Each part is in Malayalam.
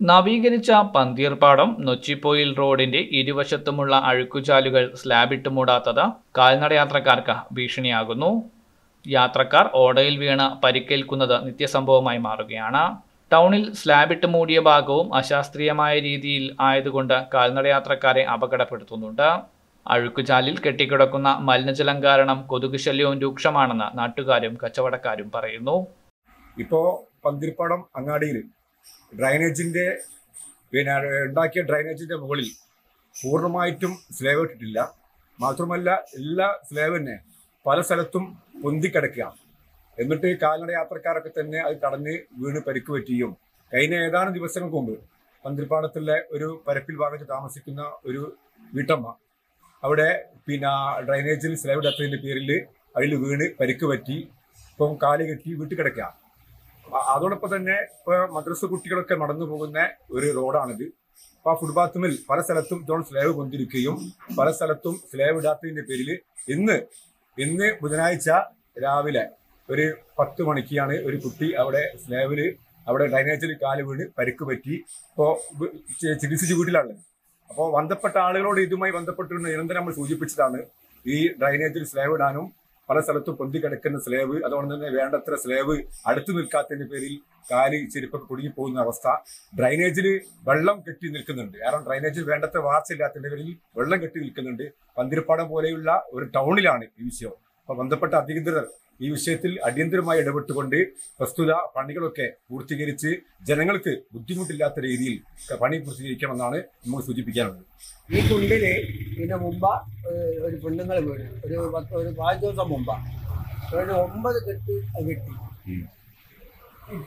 നവീകരിച്ച പന്തീർപ്പാടം നൊച്ചിപ്പോയിൽ റോഡിന്റെ ഇരുവശത്തുമുള്ള അഴുക്കുചാലുകൾ സ്ലാബിട്ട് മൂടാത്തത് കാൽനടയാത്രക്കാർക്ക് ഭീഷണിയാകുന്നു. യാത്രക്കാർ ഓടയിൽ വീണ് പരിക്കേൽക്കുന്നത് നിത്യസംഭവമായി മാറുകയാണ്. ടൗണിൽ സ്ലാബിട്ട് മൂടിയ ഭാഗവും അശാസ്ത്രീയമായ രീതിയിൽ ആയതുകൊണ്ട് കാൽനടയാത്രക്കാരെ അപകടപ്പെടുത്തുന്നുണ്ട്. അഴുക്കുചാലിൽ കെട്ടിക്കിടക്കുന്ന മലിനജലം കാരണം കൊതുക് ശല്യവും രൂക്ഷമാണെന്ന് നാട്ടുകാരും കച്ചവടക്കാരും പറയുന്നു. ഇപ്പോ പന്തിരിപ്പാടം അങ്ങാടിയിൽ ഡ്രൈനേജിന്റെ പിന്നെ ഉണ്ടാക്കിയ ഡ്രൈനേജിന്റെ മുകളിൽ പൂർണമായിട്ടും സ്ലേവ് ഇട്ടിട്ടില്ല. മാത്രമല്ല എല്ലാ സ്ലേവിനെ പല സ്ഥലത്തും പൊന്തിക്കിടക്കുക. എന്നിട്ട് കാൽനട യാത്രക്കാരൊക്കെ തന്നെ അത് തടഞ്ഞ് വീണ് പരിക്ക് പറ്റിയും. കഴിഞ്ഞ ഏതാനും ദിവസങ്ങൾക്ക് മുമ്പ് പന്തിരിപ്പാടത്തിലെ ഒരു പരപ്പിൽ ഭാഗത്ത് താമസിക്കുന്ന ഒരു വീട്ടമ്മ അവിടെ പിന്നെ ഡ്രൈനേജിൽ സ്ലേവ് ഇടാത്തതിന്റെ പേരിൽ അതിൽ വീണ് പരിക്ക് പറ്റി ഇപ്പം കാൽ കെട്ടി വീട്ടിൽ കിടക്കുക. അതോടൊപ്പം തന്നെ ഇപ്പൊ മദ്രസ കുട്ടികളൊക്കെ നടന്നു പോകുന്ന ഒരു റോഡാണിത്. അപ്പൊ ആ ഫുട്പാത്തുമിൽ പല സ്ഥലത്തും ഇതോളം സ്ലേവ് കൊണ്ടിരിക്കുകയും പല സ്ഥലത്തും സ്ലേവ് ഇടാത്തതിന്റെ പേരിൽ ഇന്ന് ഇന്ന് ബുധനാഴ്ച രാവിലെ ഒരു പത്ത് മണിക്കാണ് ഒരു കുട്ടി അവിടെ സ്ലേവിൽ അവിടെ ഡ്രൈനേജിൽ കാൽ വീണ് പരിക്ക് പറ്റി. ഇപ്പോ ചികിത്സിച്ച് വീട്ടിലാണ് അപ്പോൾ ബന്ധപ്പെട്ട ആളുകളോട് ഇതുമായി ബന്ധപ്പെട്ടിരുന്ന നിരന്തരം നമ്മൾ സൂചിപ്പിച്ചതാണ് ഈ ഡ്രൈനേജിൽ സ്ലേവ് ഇടാനും പല സ്ഥലത്തും പൊന്തി കിടക്കുന്ന സ്ലേവ് അതുകൊണ്ട് തന്നെ വേണ്ടത്ര സ്ലേവ് അടുത്തു നിൽക്കാത്തതിന്റെ പേരിൽ കാൽ ചെരുപ്പൊക്കെ കുടുങ്ങി പോകുന്ന അവസ്ഥ. ഡ്രൈനേജിൽ വെള്ളം കെട്ടി നിൽക്കുന്നുണ്ട്. കാരണം ഡ്രൈനേജിൽ വേണ്ടത്ര വാർച്ച ഇല്ലാത്തതിന്റെ പേരിൽ വെള്ളം കെട്ടി നിൽക്കുന്നുണ്ട്. പന്തിരിപ്പാടം പോലെയുള്ള ഒരു ടൗണിലാണ് ഈ വിഷയം. അപ്പൊ ബന്ധപ്പെട്ട അധികൃതർ ഈ വിഷയത്തിൽ അടിയന്തരമായി ഇടപെട്ടുകൊണ്ട് പ്രസ്തുത പണികളൊക്കെ പൂർത്തീകരിച്ച് ജനങ്ങൾക്ക് ബുദ്ധിമുട്ടില്ലാത്ത രീതിയിൽ പണി പൂർത്തീകരിക്കണമെന്നാണ് നമുക്ക് സൂചിപ്പിക്കാനുള്ളത്. ഈ കുണ്ടിൽ ഇതിന്റെ മുമ്പ് ഒരു പെണ്ണുങ്ങൾ വീണ്. ഒരു പത്ത് ഒരു പതിനഞ്ച് ദിവസം മുമ്പ്. ഒരു ഒമ്പത് കെട്ട് കെട്ടി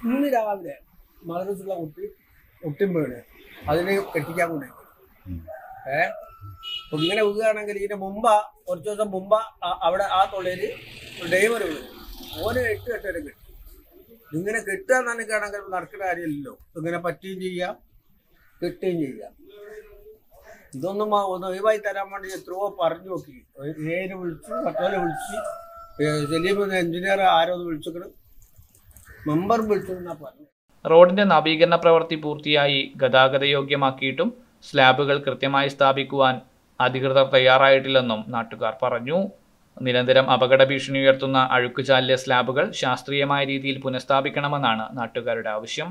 ഇന്ന് രാവിലെ മദ്രസുള്ള കുട്ടി കുട്ടിയും വീണ്. അതിനെ കെട്ടിക്കാൻ കൊണ്ടേ ഏ? അപ്പൊ ഇങ്ങനെ വീഴുകയാണെങ്കിൽ ഇതിന്റെ മുമ്പ് കുറച്ച് ദിവസം മുമ്പ് അവിടെ ആ തൊള്ളിയിൽ ഡ്രൈവർ വീണ് ഓന് എട്ട് എട്ട് വരെ കിട്ടും. ഇങ്ങനെ കിട്ടുക എന്നൊക്കെയാണെങ്കിൽ നടക്കുന്ന കാര്യമില്ലല്ലോ. ഇങ്ങനെ പറ്റുകയും ചെയ്യാം കിട്ടുകയും ചെയ്യാം. ഇതൊന്നും ഒന്ന് ഒഴിവായി തരാൻ വേണ്ടി എത്രയോ പറഞ്ഞു നോക്കി. ഏന് വിളിച്ചു മറ്റോനെ വിളിച്ച് സലീം എഞ്ചിനീയർ ആരോ വിളിച്ചിട്ട് മെമ്പർ വിളിച്ചു എന്നാ പറഞ്ഞു റോഡിന്റെ നവീകരണ പ്രവൃത്തി പൂർത്തിയായി ഗതാഗതയോഗ്യമാക്കിയിട്ടും സ്ലാബുകൾ കൃത്യമായി സ്ഥാപിക്കുവാൻ അധികൃതർ തയ്യാറായിട്ടില്ലെന്നും നാട്ടുകാർ പറഞ്ഞു. നിരന്തരം അപകട ഭീഷണി ഉയർത്തുന്ന അഴുക്കുചാലിലെ സ്ലാബുകൾ ശാസ്ത്രീയമായ രീതിയിൽ പുനഃസ്ഥാപിക്കണമെന്നാണ് നാട്ടുകാരുടെ ആവശ്യം.